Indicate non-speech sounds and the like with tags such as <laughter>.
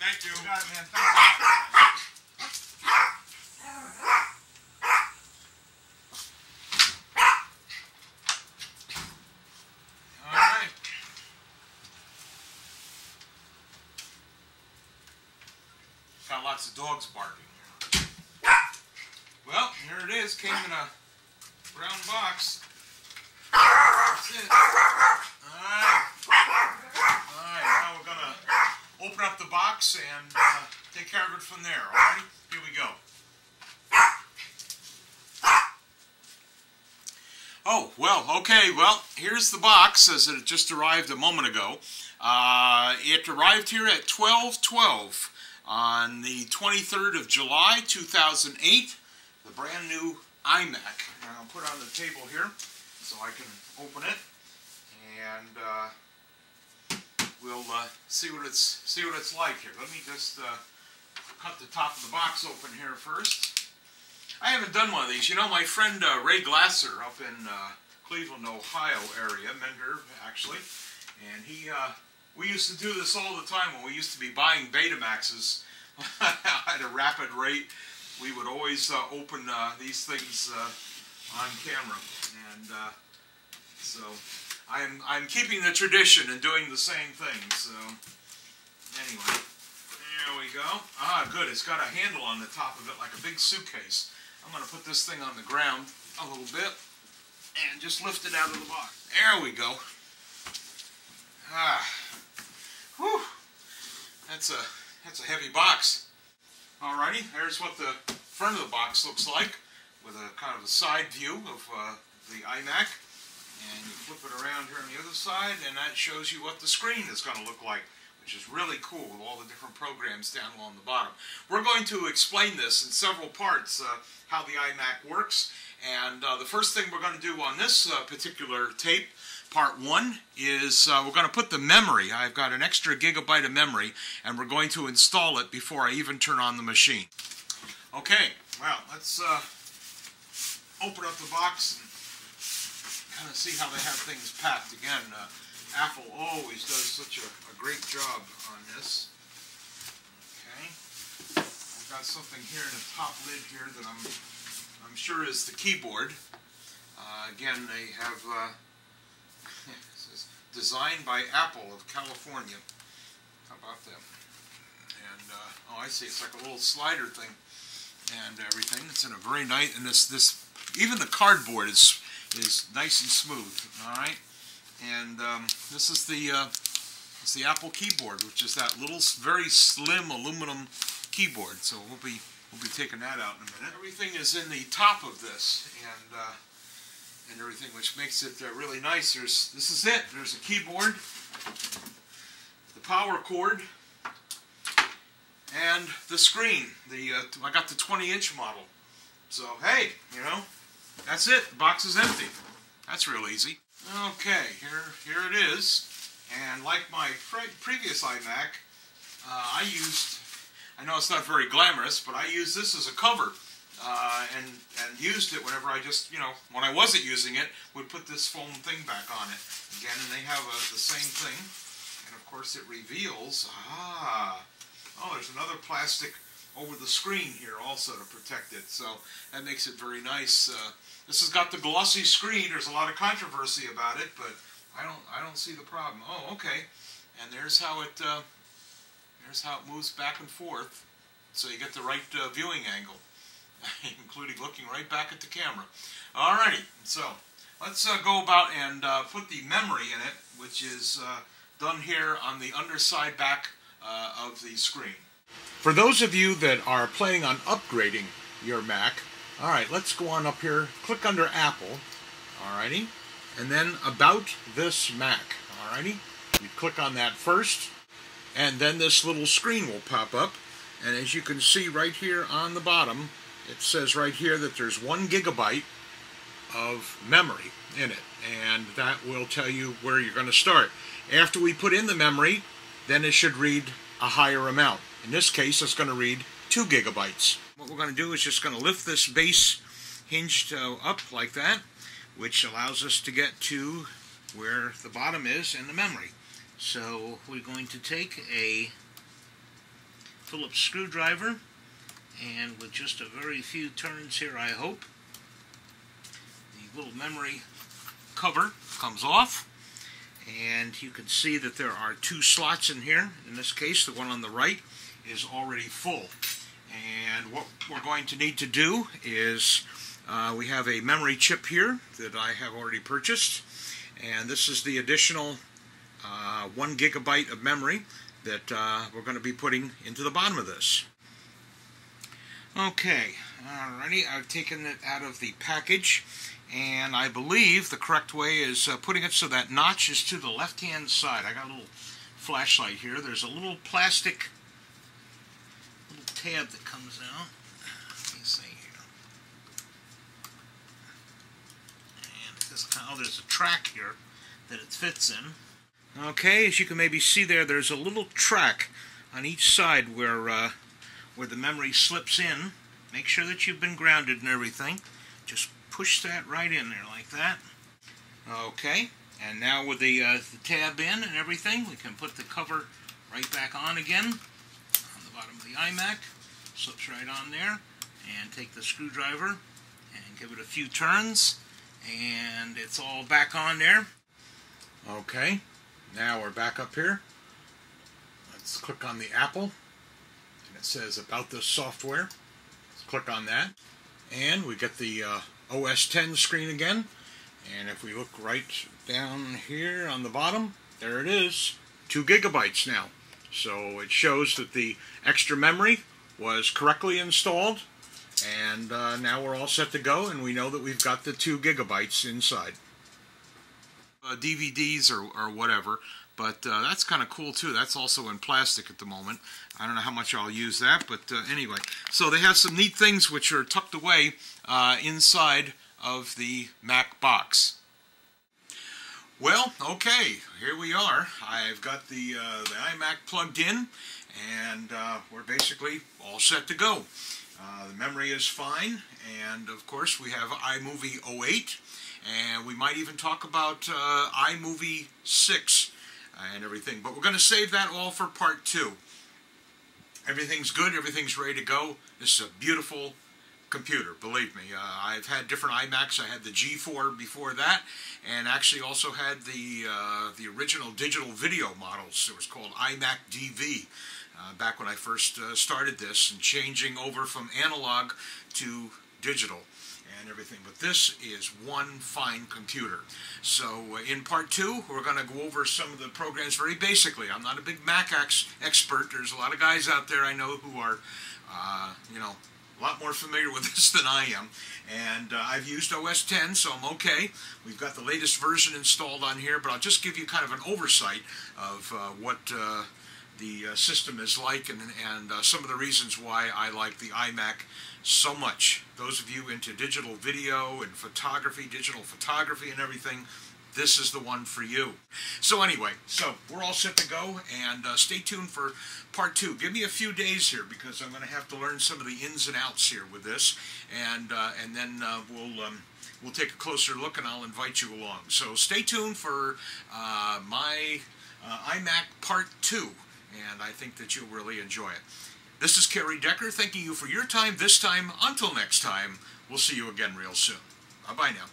Thank you. You got it, man. Thank you. Lots of dogs barking. Well, here it is. Came in a brown box. That's it. Alright. Alright, now we're gonna open up the box and uh, take care of it from there. Alright? Here we go. Oh, well, okay, well, here's the box as it just arrived a moment ago. Uh, it arrived here at 1212 on the 23rd of July, 2008. The brand new iMac. I'll put it on the table here so I can open it. And uh, we'll uh, see what it's see what it's like here. Let me just uh, cut the top of the box open here first. I haven't done one of these. You know, my friend uh, Ray Glasser up in uh, Cleveland, Ohio area, Mentor actually, and he, uh, we used to do this all the time when we used to be buying Betamaxes <laughs> at a rapid rate. We would always uh, open these things on camera, and so I'm I'm keeping the tradition and doing the same thing. So anyway. There we go. Ah, good. It's got a handle on the top of it like a big suitcase. I'm going to put this thing on the ground a little bit and just lift it out of the box. There we go. Ah, whew. That's a that's a heavy box. Alrighty, there's what the front of the box looks like with a kind of a side view of uh, the iMac. And you flip it around here on the other side, and that shows you what the screen is going to look like which is really cool with all the different programs down along the bottom. We're going to explain this in several parts, uh, how the iMac works. And uh, the first thing we're going to do on this uh, particular tape, part one, is uh, we're going to put the memory. I've got an extra gigabyte of memory, and we're going to install it before I even turn on the machine. Okay, well, let's uh, open up the box kind of see how they have things packed. Again, uh, Apple always does such a, a great job on this. Okay, I've got something here in the top lid here that I'm I'm sure is the keyboard. Uh, again, they have uh, <laughs> designed by Apple of California. How about that? And uh, oh, I see. It's like a little slider thing and everything. It's in a very nice and this this even the cardboard is is nice and smooth. All right. And um, this is the uh, it's the Apple keyboard, which is that little, very slim aluminum keyboard. So we'll be we'll be taking that out in a minute. Everything is in the top of this, and uh, and everything, which makes it uh, really nice. There's this is it. There's a keyboard, the power cord, and the screen. The uh, I got the 20-inch model. So hey, you know, that's it. The box is empty. That's real easy. Okay, here, here it is. And like my pre previous iMac, uh, I used, I know it's not very glamorous, but I used this as a cover. Uh, and, and used it whenever I just, you know, when I wasn't using it, would put this foam thing back on it. Again, and they have a, the same thing. And of course it reveals, ah, oh, there's another plastic over the screen here also to protect it. So that makes it very nice. Uh, this has got the glossy screen. There's a lot of controversy about it, but I don't I don't see the problem. Oh, okay. And there's how it uh, there's how it moves back and forth, so you get the right uh, viewing angle, <laughs> including looking right back at the camera. Alrighty, so let's uh, go about and uh, put the memory in it, which is uh, done here on the underside back of the screen. For those of you that are planning on upgrading your Mac, all right, let's go on up here, click under Apple, all righty, and then about this Mac, all righty. You click on that first, and then this little screen will pop up, and as you can see right here on the bottom, it says right here that there's one gigabyte of memory in it, and that will tell you where you're going to start. After we put in the memory, then it should read a higher amount. In this case, it's going to read 2 gigabytes. What we're going to do is just going to lift this base hinged uh, up like that, which allows us to get to where the bottom is in the memory. So we're going to take a Phillips screwdriver and with just a very few turns here I hope the little memory cover comes off and you can see that there are two slots in here in this case the one on the right is already full And what we're going to need to do is uh, we have a memory chip here that I have already purchased. And this is the additional uh, one gigabyte of memory that uh, we're going to be putting into the bottom of this. Okay, alrighty, I've taken it out of the package and I believe the correct way is uh, putting it so that notch is to the left hand side. I got a little flashlight here. There's a little plastic tab that comes out. Let me see here. And this, oh, there's a track here that it fits in. Okay, as you can maybe see there, there's a little track on each side where uh, where the memory slips in. Make sure that you've been grounded and everything. Just push that right in there like that. Okay, and now with the, uh, the tab in and everything, we can put the cover right back on again on the bottom of the iMac. Slips right on there. And take the screwdriver and give it a few turns. And it's all back on there. Okay, now we're back up here. Let's click on the Apple. And it says about this software. Let's click on that. And we get the uh, OS 10 screen again. And if we look right down here on the bottom, there it is. Two gigabytes now. So it shows that the extra memory was correctly installed. And uh, now we're all set to go, and we know that we've got the two gigabytes inside. Uh, DVDs or, or whatever, but uh, that's kind of cool too. That's also in plastic at the moment. I don't know how much I'll use that, but uh, anyway. So they have some neat things which are tucked away uh, inside of the Mac box. Well, okay, here we are. I've got the, uh, the iMac plugged in, and uh, we're basically all set to go. Uh, the memory is fine, and of course we have iMovie 08, and we might even talk about uh, iMovie 6 and everything, but we're going to save that all for part two. Everything's good, everything's ready to go. This is a beautiful computer, believe me. Uh, I've had different iMacs. I had the G4 before that, and actually also had the uh, the original digital video models. It was called iMac DV. Uh, back when I first uh, started this and changing over from analog to digital and everything. But this is one fine computer. So uh, in part two, we're going to go over some of the programs very basically. I'm not a big Mac ex expert. There's a lot of guys out there I know who are, uh, you know, a lot more familiar with <laughs> this than I am. And uh, I've used OS 10, so I'm okay. We've got the latest version installed on here, but I'll just give you kind of an oversight of uh, what uh, the uh, system is like and, and uh, some of the reasons why I like the iMac so much. Those of you into digital video and photography, digital photography and everything, this is the one for you. So anyway, so we're all set to go, and uh, stay tuned for part two. Give me a few days here because I'm going to have to learn some of the ins and outs here with this, and uh, and then uh, we'll. Um, we'll take a closer look and I'll invite you along. So stay tuned for uh, my uh, iMac Part 2, and I think that you'll really enjoy it. This is Kerry Decker thanking you for your time this time. Until next time, we'll see you again real soon. Bye-bye now.